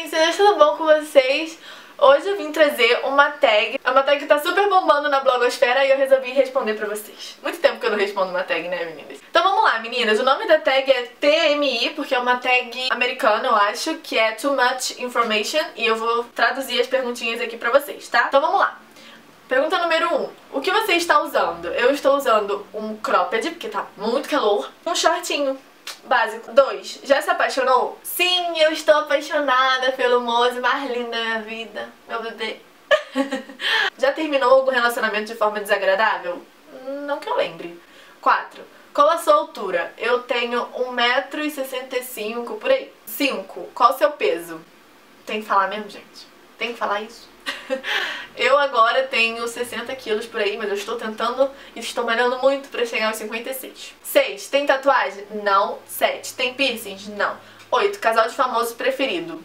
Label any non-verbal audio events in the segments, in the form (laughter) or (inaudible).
princesas, tudo bom com vocês? Hoje eu vim trazer uma tag, é uma tag que tá super bombando na blogosfera e eu resolvi responder pra vocês. Muito tempo que eu não respondo uma tag, né meninas? Então vamos lá meninas, o nome da tag é TMI, porque é uma tag americana eu acho, que é Too Much Information e eu vou traduzir as perguntinhas aqui pra vocês, tá? Então vamos lá. Pergunta número 1. Um, o que você está usando? Eu estou usando um cropped, porque tá muito calor, um shortinho básico. 2. Já se apaixonou? Sim, eu estou apaixonada pelo moço mais lindo da minha vida, meu bebê. (laughs) Já terminou algum relacionamento de forma desagradável? Não que eu lembre. 4. Qual a sua altura? Eu tenho 1,65m por aí. 5. Qual o seu peso? Tem que falar mesmo, gente? Tem que falar isso? (laughs) eu agora tenho 60 quilos por aí, mas eu estou tentando e estou malhando muito para chegar aos 56. 6. Tem tatuagem? Não. 7. Tem piercings? Não. 8. Casal de famoso preferido?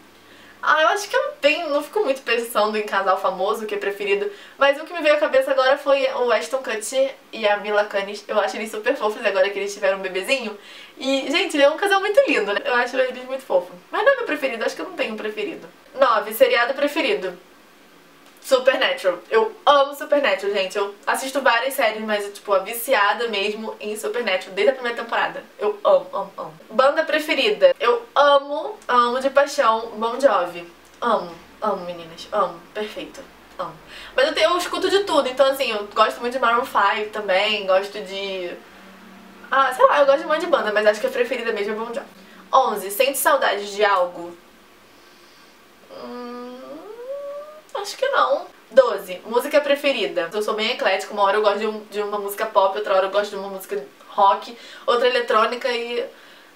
Ah, eu acho que eu tenho, não fico muito pensando em casal famoso que é preferido, mas o que me veio à cabeça agora foi o Ashton Kutcher e a Mila Kunis. Eu acho eles super fofos agora que eles tiveram um bebezinho. E, gente, é um casal muito lindo, né? Eu acho eles muito fofos. Mas não é meu preferido, acho que eu não tenho um preferido. 9. Seriado preferido? Supernatural. Eu amo Supernatural, gente. Eu assisto várias séries, mas, tipo, a viciada mesmo em Supernatural, desde a primeira temporada. Eu amo, amo, amo. Banda preferida. Eu amo, amo de paixão Bon Jovi. Amo, amo, meninas. Amo. Perfeito. Amo. Mas eu, tenho, eu escuto de tudo, então, assim, eu gosto muito de Maroon 5 também, gosto de... Ah, sei lá, eu gosto de um monte de banda, mas acho que a preferida mesmo é Bon Jovi. 11. Sente saudade de algo? Acho que não. 12. Música preferida. Eu sou bem eclética, uma hora eu gosto de, um, de, uma música pop, outra hora eu gosto de uma música rock, outra eletrônica e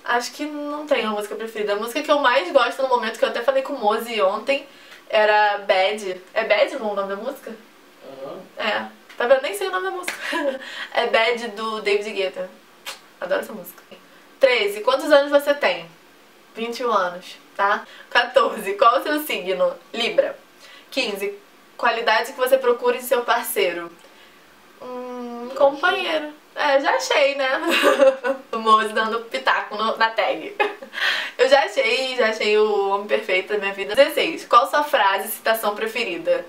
acho que não tenho uma música preferida. A música que eu mais gosto no momento, que eu até falei com o Mozi ontem, era Bad. É Bad o nome da música? Uhum. É. Tá vendo? Nem sei o nome da música. (laughs) é Bad do David Guetta. Adoro essa música. 13. Quantos anos você tem? 21 anos, tá? 14. Qual é o seu signo? Libra. 15. Qualidade que você procura em seu parceiro. Hum, companheiro. É, já achei, né? (laughs) o Moço dando pitaco no, na tag. Eu já achei, já achei o homem perfeito da minha vida. 16. Qual sua frase, citação preferida?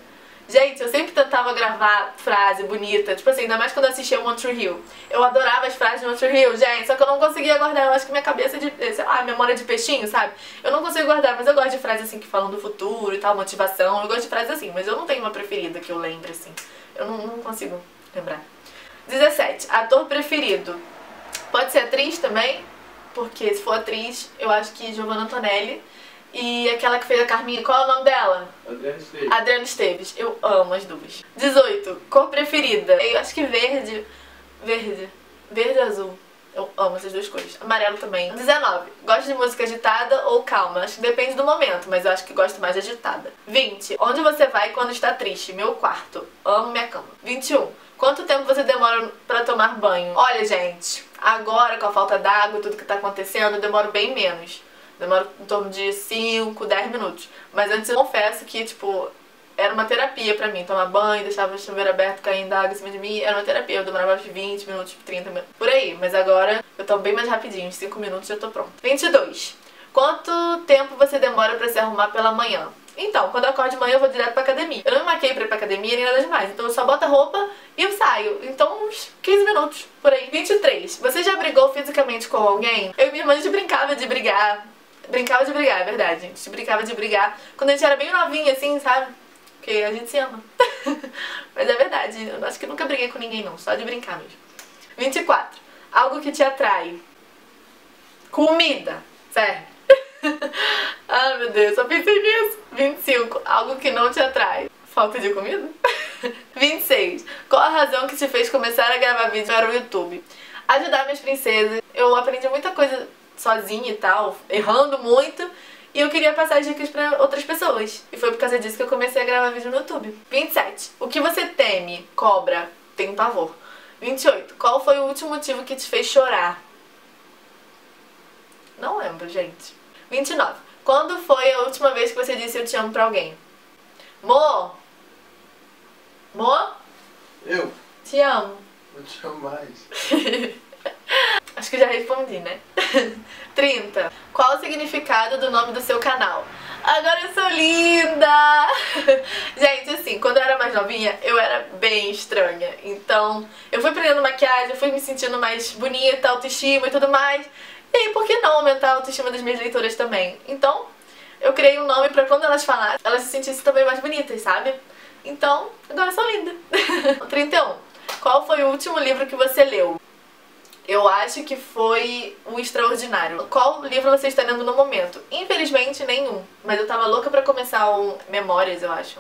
Gente, eu sempre tentava gravar frase bonita, tipo assim, ainda mais quando eu assistia One Tree Hill. Eu adorava as frases de One Hill, gente, só que eu não conseguia guardar, eu acho que minha cabeça de, sei lá, memória de peixinho, sabe? Eu não consigo guardar, mas eu gosto de frases assim que falam do futuro e tal, motivação, eu gosto de frases assim, mas eu não tenho uma preferida que eu lembre assim. Eu não, não consigo lembrar. 17. Ator preferido. Pode ser atriz também, porque se for atriz, eu acho que Giovanna Antonelli e aquela que fez a Carminha, qual é o nome dela? Adriana Esteves. Adriana Esteves. Eu amo as duas. 18. Cor preferida. Eu acho que verde. Verde. Verde e azul. Eu amo essas duas cores. Amarelo também. 19. Gosto de música agitada ou calma? Acho que depende do momento, mas eu acho que gosto mais de agitada. 20. Onde você vai quando está triste? Meu quarto. Amo minha cama. 21. Quanto tempo você demora para tomar banho? Olha, gente, agora com a falta d'água e tudo que tá acontecendo, eu demoro bem menos. Demora em torno de 5, 10 minutos. Mas antes eu confesso que, tipo, era uma terapia pra mim. Tomar banho, deixava o chuveiro aberto caindo água em cima de mim, era uma terapia. Eu demorava uns 20 minutos, 30 minutos, por aí. Mas agora eu tô bem mais rapidinho, em 5 minutos já tô pronto. 22. Quanto tempo você demora pra se arrumar pela manhã? Então, quando eu acordo de manhã eu vou direto pra academia. Eu não me maquei pra ir pra academia nem nada demais. Então eu só boto a roupa e eu saio. Então uns 15 minutos, por aí. 23. Você já brigou fisicamente com alguém? Eu e minha irmã a gente brincava de brigar brincava de brigar, é verdade, gente brincava de brigar quando a gente era bem novinha, assim, sabe? Porque a gente se ama. (laughs) Mas é verdade, eu acho que nunca briguei com ninguém não, só de brincar mesmo. 24. Algo que te atrai. Comida, sério. Ai (laughs) meu Deus, só pensei nisso. 25. Algo que não te atrai. Falta de comida? (laughs) 26. Qual a razão que te fez começar a gravar vídeo para o YouTube? Ajudar minhas princesas. Eu aprendi muita coisa sozinha e tal, errando muito. E eu queria passar dicas pra outras pessoas. E foi por causa disso que eu comecei a gravar vídeo no YouTube. 27. O que você teme? Cobra. Tenho pavor. 28. Qual foi o último motivo que te fez chorar? Não lembro, gente. 29. Quando foi a última vez que você disse eu te amo pra alguém? Mo? Mo? Eu? Te amo. Eu te amo mais. (laughs) Que já respondi, né? (laughs) 30. Qual o significado do nome do seu canal? Agora sou linda! (laughs) Gente, assim, quando eu era mais novinha, eu era bem estranha. Então, eu fui aprendendo maquiagem, fui me sentindo mais bonita, autoestima e tudo mais. E aí, por que não aumentar a autoestima das minhas leitoras também? Então, eu criei um nome pra quando elas falassem, elas se sentissem também mais bonitas, sabe? Então, agora eu sou linda. (laughs) 31. Qual foi o último livro que você leu? Eu acho que foi O Extraordinário. Qual livro você está lendo no momento? Infelizmente, nenhum. Mas eu tava louca pra começar o Memórias, eu acho.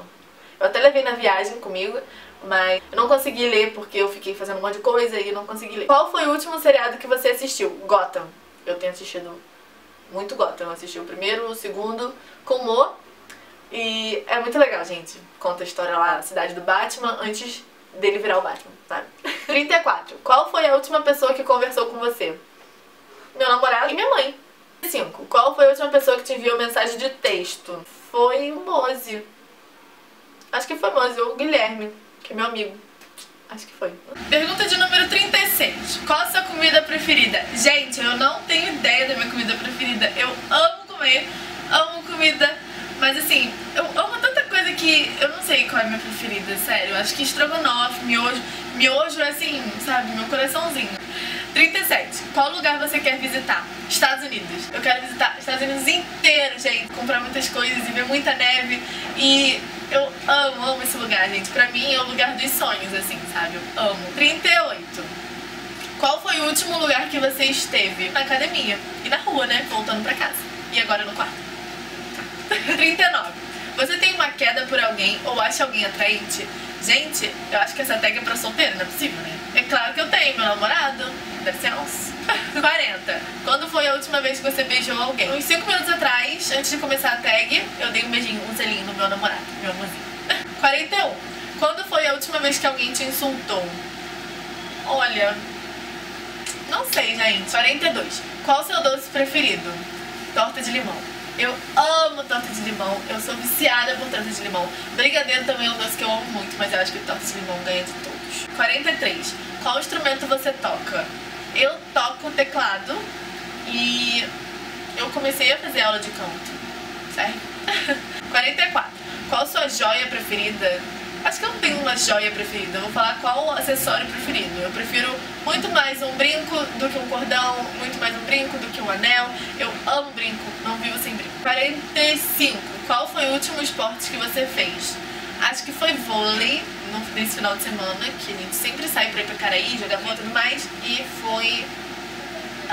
Eu até levei na viagem comigo, mas eu não consegui ler porque eu fiquei fazendo um monte de coisa e não consegui ler. Qual foi o último seriado que você assistiu? Gotham. Eu tenho assistido muito Gotham. Eu assisti o primeiro, o segundo, com Mo. E é muito legal, gente. Conta a história lá, a cidade do Batman, antes dele virar o Batman, sabe? 34. Qual foi a última pessoa que conversou com você? Meu namorado e minha mãe. 5. Qual foi a última pessoa que te enviou mensagem de texto? Foi o Mose. Acho que foi o Mose ou o Guilherme, que é meu amigo. Acho que foi. Pergunta de número 36. Qual a sua comida preferida? Gente, eu não tenho ideia da minha comida preferida. Eu amo comer, amo comida, mas assim, eu amo tanta que eu não sei qual é a minha preferida, sério. Acho que estrogonofe, miojo. Miojo é assim, sabe, meu coraçãozinho. 37. Qual lugar você quer visitar? Estados Unidos. Eu quero visitar Estados Unidos inteiro, gente. Comprar muitas coisas e ver muita neve. E eu amo, amo esse lugar, gente. Pra mim é o lugar dos sonhos, assim, sabe? Eu amo. 38. Qual foi o último lugar que você esteve? Na academia. E na rua, né? Voltando pra casa. E agora no quarto. 39. Você tem uma queda por alguém ou acha alguém atraente? Gente, eu acho que essa tag é pra solteiro, não é possível, né? É claro que eu tenho, meu namorado. Deve ser nosso. (laughs) 40. Quando foi a última vez que você beijou alguém? Uns 5 minutos atrás, antes de começar a tag, eu dei um beijinho, um selinho no meu namorado, meu amorzinho. (laughs) 41. Quando foi a última vez que alguém te insultou? Olha, não sei, gente. 42. Qual o seu doce preferido? Torta de limão. Eu amo torta de limão, eu sou viciada por torta de limão. Brigadeiro também é um doce que eu amo muito, mas eu acho que torta de limão ganha de todos. 43. Qual instrumento você toca? Eu toco teclado e eu comecei a fazer aula de canto, certo? (laughs) 44. Qual sua joia preferida? Acho que eu não tenho uma joia preferida. Eu vou falar qual o acessório preferido. Eu prefiro muito mais um brinco do que um cordão, muito mais um brinco do que um anel. Eu amo brinco, não vivo sem brinco. 45. Qual foi o último esporte que você fez? Acho que foi vôlei nesse final de semana, que a gente sempre sai pra ir pra Caraí, jogar bola e tudo mais. E foi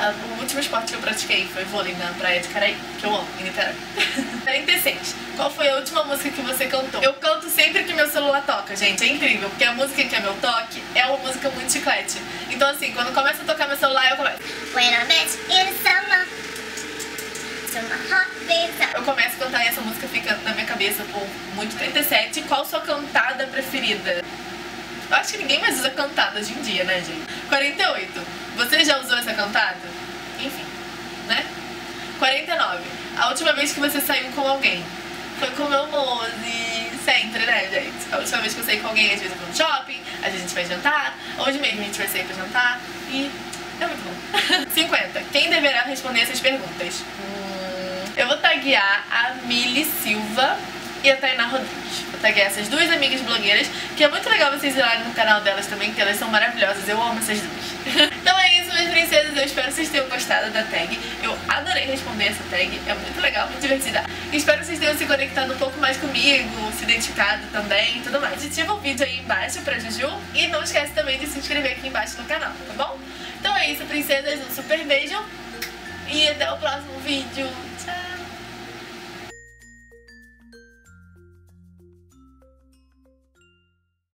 o último esporte que eu pratiquei foi vôlei na praia de Caraí, que eu amo, em Niterói. (laughs) 46. Qual foi a última música que você cantou? Eu canto sempre que meu celular toca, gente. É incrível, porque a música que é meu toque é uma música muito chiclete. Então, assim, quando começa a tocar meu celular, eu começo. When I met in summer. Eu começo a cantar e essa música fica na minha cabeça por muito 37. Qual sua cantada preferida? Eu acho que ninguém mais usa cantada hoje em dia, né, gente? 48. Você já usou essa cantada? Enfim, né? 49. A última vez que você saiu com alguém? Foi com o meu Mose. Sempre, né, gente? A última vez que eu saí com alguém, às vezes eu vou no shopping, às vezes a gente vai jantar. Hoje mesmo a gente vai sair pra jantar. E é muito bom. (laughs) 50. Quem deverá responder essas perguntas? Hum, eu vou taguear a Mili Silva e a Tainá Rodrigues. Vou taguei essas duas amigas blogueiras, que é muito legal vocês irem no canal delas também, que elas são maravilhosas, eu amo essas duas. (laughs) então é isso, minhas princesas, eu espero que vocês tenham gostado da tag. Eu adorei responder essa tag, é muito legal, muito divertida. E espero que vocês tenham se conectado um pouco mais comigo, se identificado também e tudo mais. Ativa o vídeo aí embaixo pra Juju e não esquece também de se inscrever aqui embaixo no canal, tá bom? Então é isso, princesas, um super beijo e até o próximo vídeo.